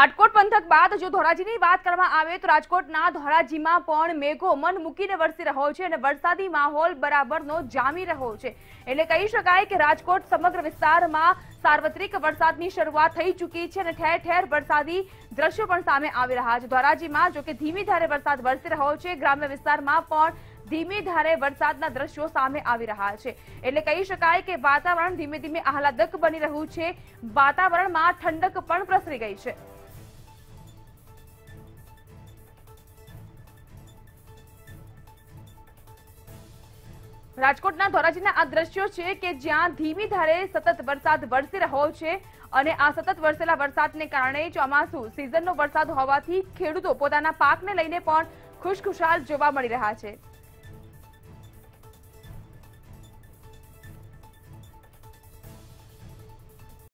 આટકોટ પંથક બાદ જો ધોરાજીની વાત કરવામાં આવે તો રાજકોટના ધોરાજીમાં પણ મેઘો મન મૂકીને વરસી રહ્યો છે અને વરસાદી માહોલ બરાબરનો જામી રહ્યો છે. એટલે કહી શકાય કે રાજકોટ સમગ્ર વિસ્તારમાં સાર્વત્રિક વરસાદની શરૂઆત થઈ ચૂકી છે અને ઠેર ઠેર વરસાદી દ્રશ્યો પણ સામે આવી રહ્યા છે. ધોરાજીમાં જો કે ધીમી ધારે વરસાદ વરસી રહ્યો છે, ગ્રામ્ય વિસ્તારમાં પણ ધીમી ધારે વરસાદના દ્રશ્યો સામે આવી રહ્યા છે. એટલે કહી શકાય કે વાતાવરણ ધીમે ધીમે આહલાદક બની રહ્યું છે. વાતાવરણમાં ઠંડક પણ પ્રસરી ગઈ છે. રાજકોટના ધોરાજીના આ દ્રશ્યો છે કે જ્યાં ધીમી ધારે સતત વરસાદ વરસી રહ્યો છે અને આ સતત વરસેલા વરસાદને કારણે ચોમાસુ સિઝનનો વરસાદ હોવાથી ખેડૂતો પોતાના પાકને લઈને પણ ખુશખુશાલ જોવા મળી રહ્યા છે.